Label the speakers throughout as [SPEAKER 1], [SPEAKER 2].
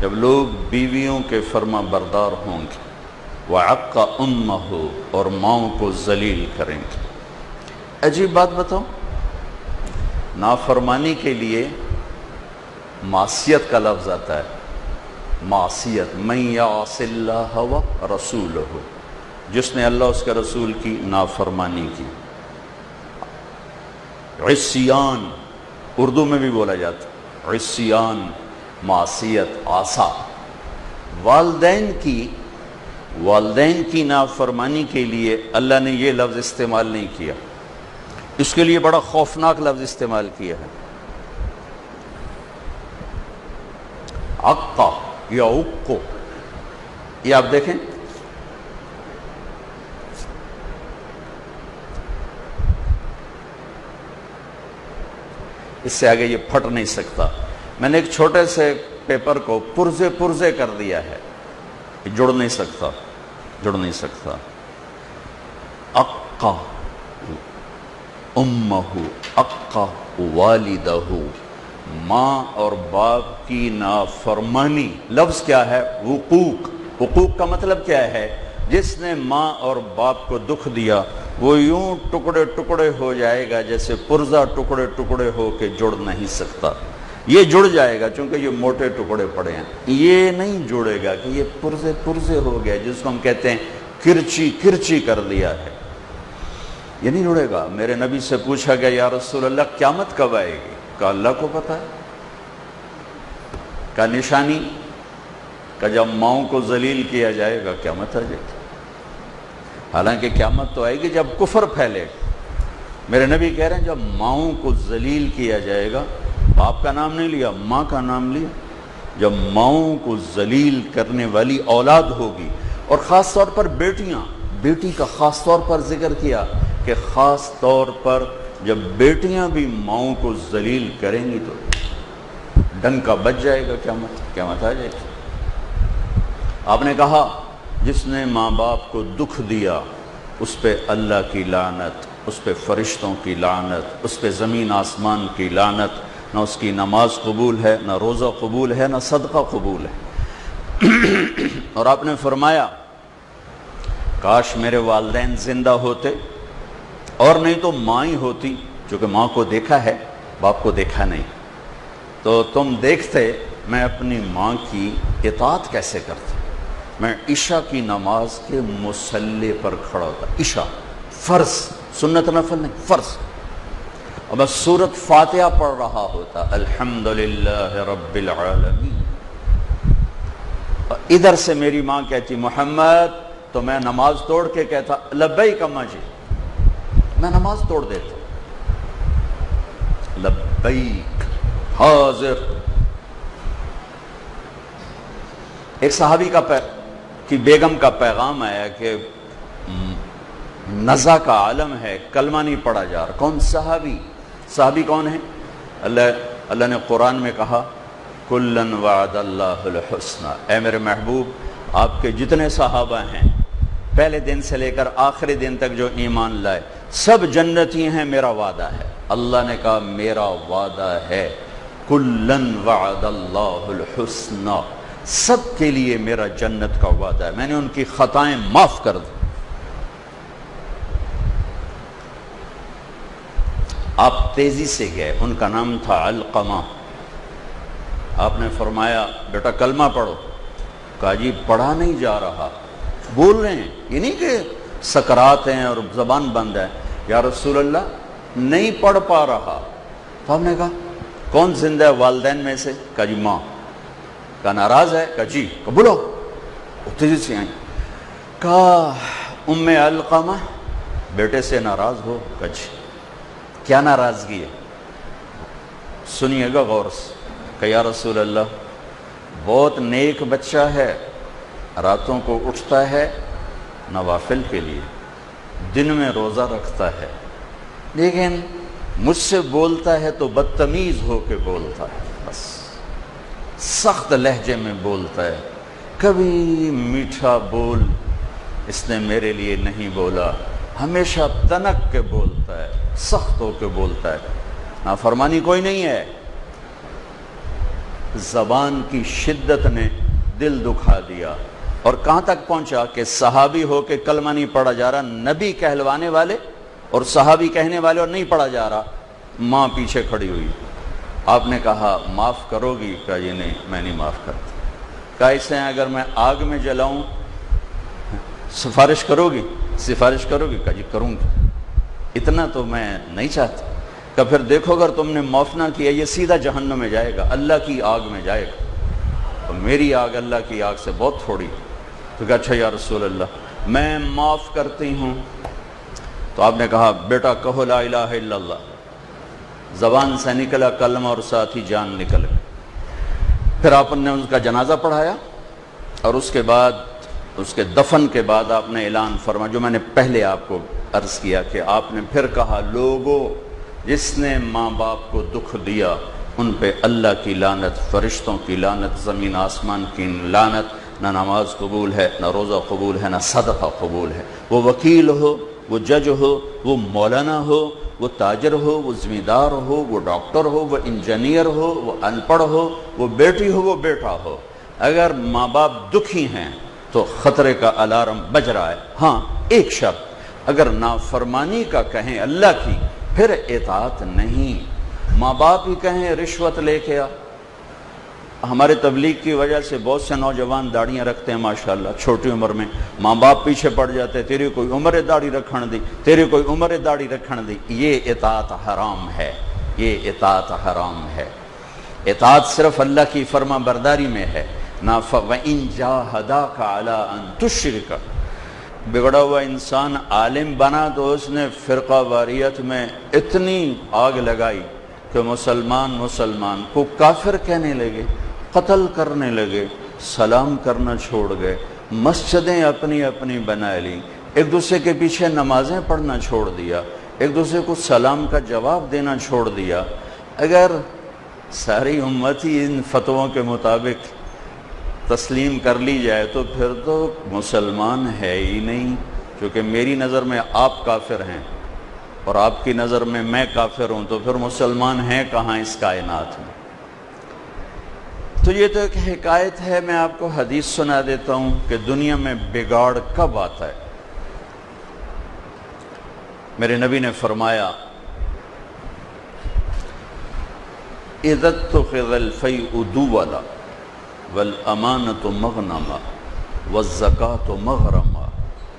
[SPEAKER 1] جب لوگ بیویوں کے فرما بردار ہوں گے وہ کا ام ہو اور ماؤں کو ذلیل کریں گے۔ عجیب بات بتاؤ نافرمانی کے لیے معصیت کا لفظ آتا ہے۔ معصیت میں یاس اللہ و رسول ہو جس نے اللہ اس کے رسول کی نافرمانی کی۔ عصیان، اردو میں بھی بولا جاتا عصیان معصیت، آسا۔ والدین کی والدین کی نافرمانی کے لیے اللہ نے یہ لفظ استعمال نہیں کیا۔ اس کے لیے بڑا خوفناک لفظ استعمال کیا ہے۔ اقا یا اکو یہ آپ دیکھیں۔ اس سے آگے یہ پھٹ نہیں سکتا۔ میں نے ایک چھوٹے سے پیپر کو پرزے پرزے کر دیا ہے جڑ نہیں سکتا، جڑ نہیں سکتا۔ اقا امہ، اقا والدہ۔ ماں اور باپ کی نافرمانی۔ لفظ کیا ہے؟ حقوق حقوق کا مطلب کیا ہے؟ جس نے ماں اور باپ کو دکھ دیا، وہ یوں ٹکڑے ٹکڑے ہو جائے گا جیسے پرزا ٹکڑے ٹکڑے ہو کے جڑ نہیں سکتا۔ یہ جڑ جائے گا چونکہ یہ موٹے ٹکڑے پڑے ہیں۔ یہ نہیں جڑے گا کہ یہ پرزے پرزے ہو گیا جس کو ہم کہتے ہیں کرچی کرچی کر دیا ہے۔ یہ نہیں جڑے گا۔ میرے نبی سے پوچھا گیا، یا رسول اللہ، قیامت کب آئے گی؟ کا اللہ کو پتا ہے۔ کا نشانی کا جب ماؤں کو ذلیل کیا جائے گا، قیامت آ جائے گی۔ حالانکہ قیامت تو آئے گی جب کفر پھیلے میرے نبی کہہ رہے ہیں، جب ماؤں کو ذلیل کیا جائے گا باپ کا نام نہیں لیا، ماں کا نام لیا۔ جب ماؤں کو ذلیل کرنے والی اولاد ہوگی، اور خاص طور پر بیٹیاں، بیٹی کا خاص طور پر ذکر کیا کہ خاص طور پر جب بیٹیاں بھی ماؤں کو ذلیل کریں گی تو ڈنگ کا بچ جائے گا، کیا مت کیا مت آ جائے گا آپ نے کہا، جس نے ماں باپ کو دکھ دیا، اس پہ اللہ کی لانت اس پہ فرشتوں کی لانت اس پہ زمین آسمان کی لانت نہ اس کی نماز قبول ہے، نہ روزہ قبول ہے، نہ صدقہ قبول ہے۔ اور آپ نے فرمایا، کاش میرے والدین زندہ ہوتے اور نہیں تو ماں ہی ہوتی، چونکہ ماں کو دیکھا ہے، باپ کو دیکھا نہیں۔ تو تم دیکھتے میں اپنی ماں کی اطاعت کیسے کرتا؟ میں عشاء کی نماز کے مسلح پر کھڑا ہوتا۔ عشاء، فرض، سنت نفل نہیں، فرض۔ اور میں سورت فاتحہ پڑھ رہا ہوتا الحمد رب العالمین۔ ادھر سے میری ماں کہتی، محمد، تو میں نماز توڑ کے کہتا، لبیک اما جی میں نماز توڑ دیتا۔ لبیک، حاضر۔ ایک صحابی کا پہ، کی بیگم کا پیغام آیا کہ نزا کا عالم ہے، کلمہ نہیں پڑا جا رہا۔ کون صحابی؟ صحابی کون ہے اللہ اللہ نے قرآن میں کہا، کلن وعد اللہ الحسنہ اے میرے محبوب، آپ کے جتنے صحابہ ہیں، پہلے دن سے لے کر آخری دن تک جو ایمان لائے، سب جنتی ہیں، میرا وعدہ ہے۔ اللہ نے کہا، میرا وعدہ ہے۔ کلن وعد اللہ الحسنہ سب کے لیے میرا جنت کا وعدہ ہے۔ میں نے ان کی خطائیں معاف کر دی۔ آپ تیزی سے گئے، ان کا نام تھا القمہ آپ نے فرمایا، بیٹا، کلمہ پڑھو۔ کہا جی پڑھا نہیں جا رہا۔ بول رہے ہیں۔ یہ نہیں کہ سکرات ہیں اور زبان بند ہے۔ یا رسول اللہ، نہیں پڑھ پا رہا۔ تو ہم نے کہا، کون زندہ ہے والدین میں سے؟ کہا جی ماں۔ کہا، ناراض ہے؟ کہا جی کہا، بولو۔ تیزی سے آئیں۔ کہا، ام القمہ بیٹے سے ناراض ہو۔ کہا جی کیا ناراضگی ہے؟ سنیے گا غور سے کہ یا رسول اللہ، بہت نیک بچہ ہے، راتوں کو اٹھتا ہے نوافل کے لیے، دن میں روزہ رکھتا ہے، لیکن مجھ سے بولتا ہے تو بدتمیز ہو کے بولتا ہے، بس سخت لہجے میں بولتا ہے، کبھی میٹھا بول اس نے میرے لیے نہیں بولا۔ ہمیشہ تنک کے بولتا ہے سخت ہو کے بولتا ہے۔ نافرمانی کوئی نہیں ہے۔ زبان کی شدت نے دل دکھا دیا۔ اور کہاں تک پہنچا کہ صحابی ہو کے کلمہ نہیں پڑھا جا رہا، نبی کہلوانے والے اور صحابی کہنے والے اور نہیں پڑھا جا رہا۔ ماں پیچھے کھڑی ہوئی۔ آپ نے کہا، معاف کرو گی؟ کہا، یہ نہیں، میں نہیں معاف کرتا۔ کہا، اسے اگر میں آگ میں جلاؤں، سفارش کرو گی؟ سفارش کرو گی کہا جی کروں گی اتنا تو میں نہیں چاہتا۔ کہ پھر دیکھو اگر تم نے معاف نہ کیا، یہ سیدھا جہنم میں جائے گا، اللہ کی آگ میں جائے گا۔ تو میری آگ اللہ کی آگ سے بہت تھوڑی تو کہ اچھا یا رسول اللہ، میں معاف کرتی ہوں۔ تو آپ نے کہا، بیٹا، کہو لا الہ الا اللہ۔ زبان سے نکلا، کلمہ اور ساتھ ہی جان نکل گئی۔ پھر آپ نے اس کا جنازہ پڑھایا اور اس کے بعد اس کے دفن کے بعد آپ نے اعلان فرما، جو میں نے پہلے آپ کو عرض کیا کہ آپ نے پھر کہا، لوگوں، جس نے ماں باپ کو دکھ دیا، ان پہ اللہ کی لانت فرشتوں کی لانت زمین آسمان کی لانت نہ نماز قبول ہے، نہ روزہ قبول ہے، نہ صدقہ قبول ہے۔ وہ وکیل ہو، وہ جج ہو، وہ مولانا ہو، وہ تاجر ہو، وہ ذمہ دار ہو، وہ ڈاکٹر ہو، وہ انجینئر ہو، وہ ان پڑھ ہو، وہ بیٹی ہو، وہ بیٹا ہو۔ اگر ماں باپ دکھی ہیں تو خطرے کا الارم بج رہا ہے۔ ہاں ایک شرط، اگر نافرمانی کا کہیں اللہ کی، پھر اطاعت نہیں۔ ماں باپ ہی کہیں رشوت لے کے آ۔ ہمارے تبلیغ کی وجہ سے بہت سے نوجوان داڑیاں رکھتے ہیں، ماشاءاللہ، چھوٹی عمر میں۔ ماں باپ پیچھے پڑ جاتے، تیری کوئی عمر داڑھی رکھن دی؟ تیری کوئی عمر داڑھی رکھن دی؟ یہ اطاعت حرام ہے۔ یہ اطاعت حرام ہے۔ اطاعت صرف اللہ کی فرما برداری میں ہے۔ نہ فَوَإِن جَاهَدَاكَ عَلَىٰ أَن تُشْرِكَ بگڑا ہوا انسان عالم بنا تو اس نے فرقہ واریت میں اتنی آگ لگائی کہ مسلمان مسلمان کو کافر کہنے لگے، قتل کرنے لگے، سلام کرنا چھوڑ گئے، مسجدیں اپنی اپنی بنا لی، ایک دوسرے کے پیچھے نمازیں پڑھنا چھوڑ دیا، ایک دوسرے کو سلام کا جواب دینا چھوڑ دیا۔ اگر ساری امت ہی ان فتووں کے مطابق تسلیم کر لی جائے تو پھر تو مسلمان ہے ہی نہیں، کیونکہ میری نظر میں آپ کافر ہیں اور آپ کی نظر میں میں کافر ہوں، تو پھر مسلمان ہیں کہاں اس کائنات میں؟ تو یہ تو ایک حکایت ہے، میں آپ کو حدیث سنا دیتا ہوں کہ دنیا میں بگاڑ کب آتا ہے۔ میرے نبی نے فرمایا عزت تو خزل فی ادو والا ول امانت و مغنما و زکات و مغرما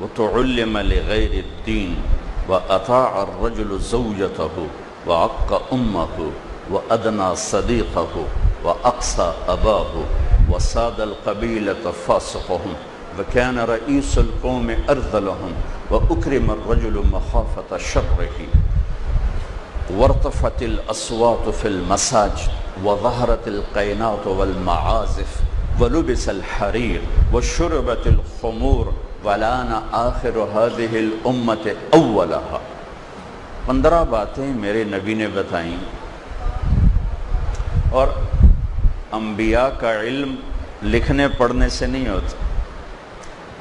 [SPEAKER 1] وہ تو علم غیر الدین وأطاع الرجل زوجته وعق أمه وأدنى صديقه وأقصى أباه وساد القبيلة فاسقهم وكان رئيس القوم أرذلهم وأكرم الرجل مخافة شره وارتفت الأصوات في المساجد وظهرت القينات والمعازف ولبس الحرير وشربت الخمور ولانا آخر هذه الامت اولها پندرہ باتیں میرے نبی نے بتائیں. اور انبیاء کا علم لکھنے پڑھنے سے نہیں ہوتا.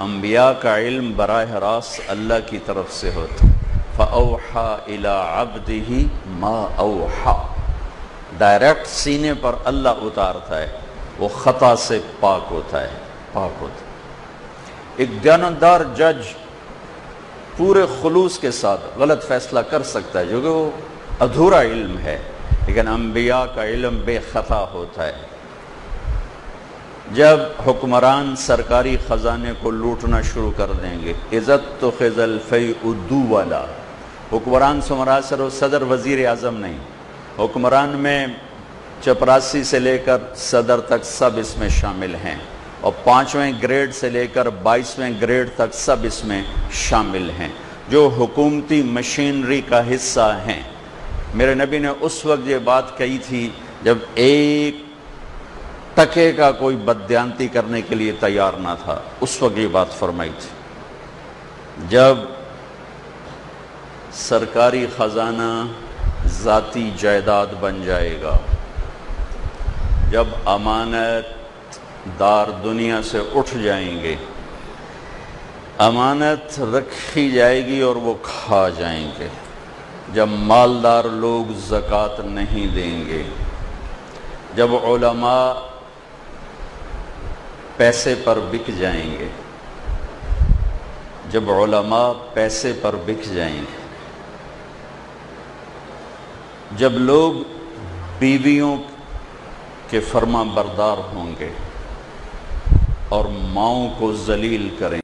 [SPEAKER 1] انبیاء کا علم براہ راست اللہ کی طرف سے ہوتا. فَأَوْحَا إِلَىٰ عَبْدِهِ مَا أَوْحَا ڈائریکٹ سینے پر اللہ اتارتا ہے، وہ خطا سے پاک ہوتا ہے، پاک ہوتا ہے۔ ایک دیانتدار جج پورے خلوص کے ساتھ غلط فیصلہ کر سکتا ہے، جو کہ وہ ادھورا علم ہے۔ لیکن انبیاء کا علم بے خطا ہوتا ہے۔ جب حکمران سرکاری خزانے کو لوٹنا شروع کر دیں گے، عزت تو خزل فی ادو والا حکمران سمراسر و صدر وزیر اعظم نہیں۔ حکمران میں چپراسی سے لے کر صدر تک سب اس میں شامل ہیں اور پانچویں گریڈ سے لے کر بائیسویں گریڈ تک سب اس میں شامل ہیں جو حکومتی مشینری کا حصہ ہیں۔ میرے نبی نے اس وقت یہ بات کہی تھی جب ایک ٹکے کا کوئی بدیانتی کرنے کے لیے تیار نہ تھا۔ اس وقت یہ بات فرمائی تھی۔ جب سرکاری خزانہ ذاتی جائیداد بن جائے گا۔ جب امانت دار دنیا سے اٹھ جائیں گے، امانت رکھی جائے گی اور وہ کھا جائیں گے۔ جب مالدار لوگ زکوٰۃ نہیں دیں گے، جب علماء پیسے پر بک جائیں گے، جب علماء پیسے پر بک جائیں گے۔ جب لوگ بیویوں کے فرما بردار ہوں گے اور ماؤں کو ذلیل کریں